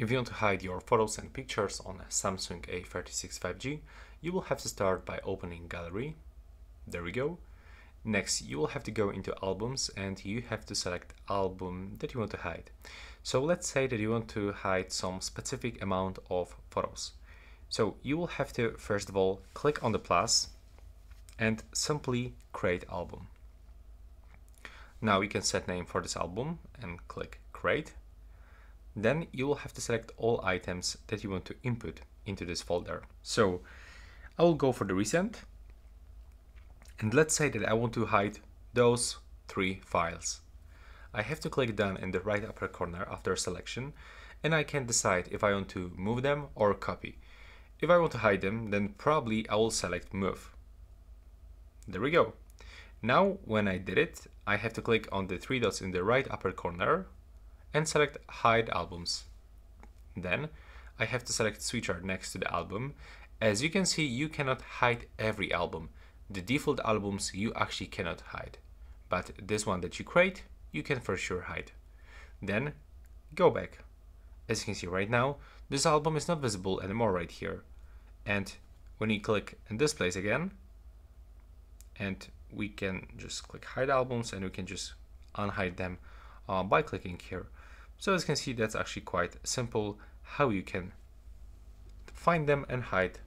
If you want to hide your photos and pictures on a Samsung A36 5G, you will have to start by opening Gallery. There we go. Next, you will have to go into albums and you have to select album that you want to hide. So let's say that you want to hide some specific amount of photos. So you will have to first of all click on the plus and simply create album. Now you can set name for this album and click create. Then you will have to select all items that you want to input into this folder. So I will go for the recent and let's say that I want to hide those three files. I have to click done in the right upper corner after selection and I can decide if I want to move them or copy. If I want to hide them, then probably I will select move. There we go. Now when I did it, I have to click on the three dots in the right upper corner and select hide albums. Then I have to select switcher next to the album. As you can see, you cannot hide every album the default albums you actually cannot hide, but this one that you create, you can for sure hide. Then go back. As you can see right now, this album is not visible anymore right here. And when you click in this place again, and we can just click hide albums and we can just unhide them uh, by clicking here. So as you can see, that's actually quite simple how you can find them and hide